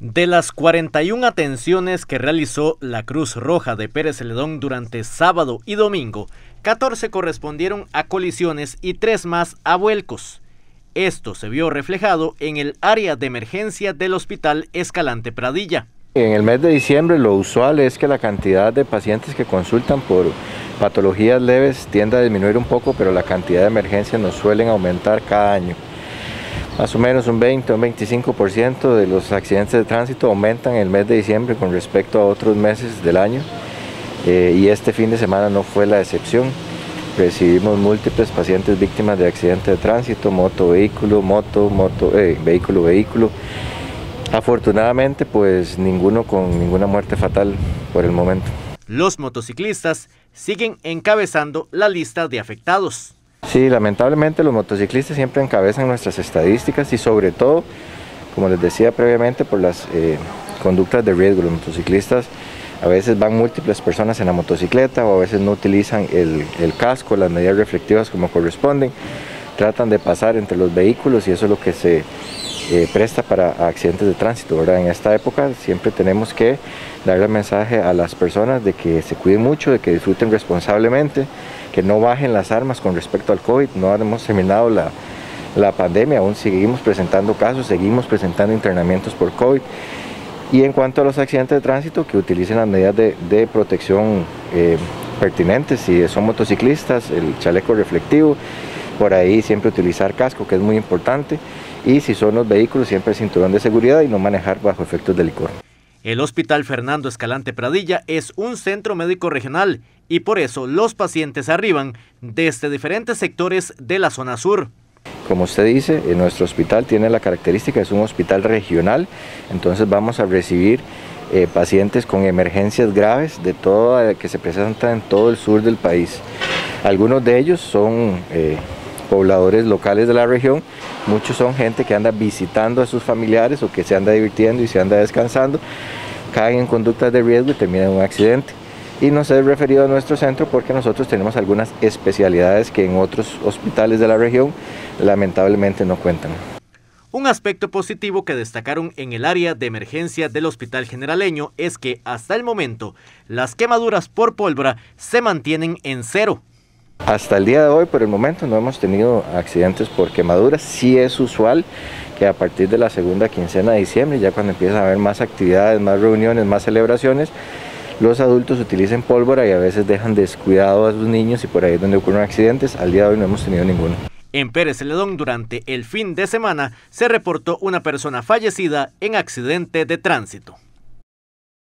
De las 41 atenciones que realizó la Cruz Roja de Pérez Celedón durante sábado y domingo, 14 correspondieron a colisiones y 3 más a vuelcos. Esto se vio reflejado en el área de emergencia del Hospital Escalante Pradilla. En el mes de diciembre lo usual es que la cantidad de pacientes que consultan por patologías leves tiende a disminuir un poco, pero la cantidad de emergencias nos suelen aumentar cada año más o menos un 20 o un 25% de los accidentes de tránsito aumentan en el mes de diciembre con respecto a otros meses del año eh, y este fin de semana no fue la excepción. Recibimos múltiples pacientes víctimas de accidentes de tránsito, moto, vehículo, moto, moto, eh, vehículo, vehículo. Afortunadamente, pues ninguno con ninguna muerte fatal por el momento. Los motociclistas siguen encabezando la lista de afectados. Sí, lamentablemente los motociclistas siempre encabezan nuestras estadísticas y sobre todo, como les decía previamente, por las eh, conductas de riesgo. Los motociclistas a veces van múltiples personas en la motocicleta o a veces no utilizan el, casco, las medidas reflectivas como corresponden, tratan de pasar entre los vehículos y eso es lo que se eh, presta para accidentes de tránsito. En esta época siempre tenemos que darle el mensaje a las personas de que se cuiden mucho, de que disfruten responsablemente, que no bajen las armas con respecto al COVID. No hemos terminado la, pandemia, aún seguimos presentando casos, seguimos presentando internamientos por COVID. Y en cuanto a los accidentes de tránsito, que utilicen las medidas de, protección eh, pertinentes, si son motociclistas, el chaleco reflectivo, por ahí siempre utilizar casco, que es muy importante, y si son los vehículos, siempre el cinturón de seguridad y no manejar bajo efectos de licor. El Hospital Fernando Escalante Pradilla es un centro médico regional y por eso los pacientes arriban desde diferentes sectores de la zona sur. Como usted dice, nuestro hospital tiene la característica, es un hospital regional, entonces vamos a recibir eh, pacientes con emergencias graves de todo, que se presentan en todo el sur del país. Algunos de ellos son eh, pobladores locales de la región, muchos son gente que anda visitando a sus familiares o que se anda divirtiendo y se anda descansando, caen en conductas de riesgo y terminan en un accidente y nos he referido a nuestro centro porque nosotros tenemos algunas especialidades que en otros hospitales de la región lamentablemente no cuentan. Un aspecto positivo que destacaron en el área de emergencia del Hospital Generaleño es que hasta el momento las quemaduras por pólvora se mantienen en cero. Hasta el día de hoy, por el momento, no hemos tenido accidentes por quemaduras. Sí es usual que a partir de la segunda quincena de diciembre, ya cuando empiezan a haber más actividades, más reuniones, más celebraciones, los adultos utilicen pólvora y a veces dejan descuidado a sus niños y por ahí es donde ocurren accidentes. Al día de hoy no hemos tenido ninguno. En Pérez Celedón durante el fin de semana se reportó una persona fallecida en accidente de tránsito.